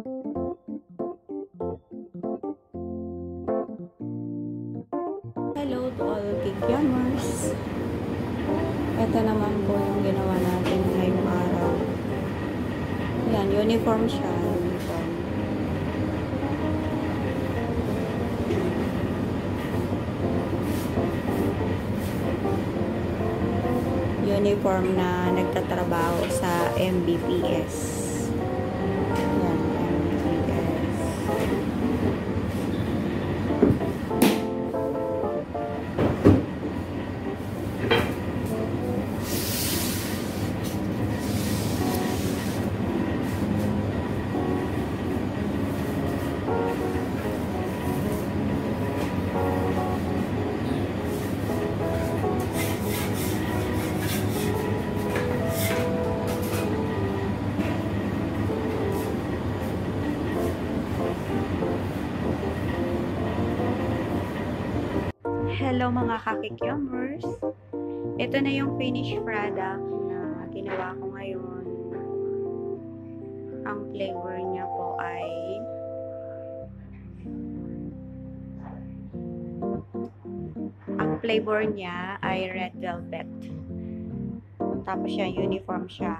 Hello to all kikyamers. Ito naman po yung ginawa natin ngayong araw. Yan, uniform siya. Uniform. Uniform na nagtatrabaho sa MBPS. Hello mga kakikyamers! Ito na yung finished product na ginawa ko ngayon. Ang flavor flavor niya ay red velvet. Tapos siya, uniform siya.